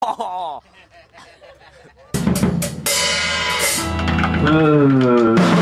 哦。嗯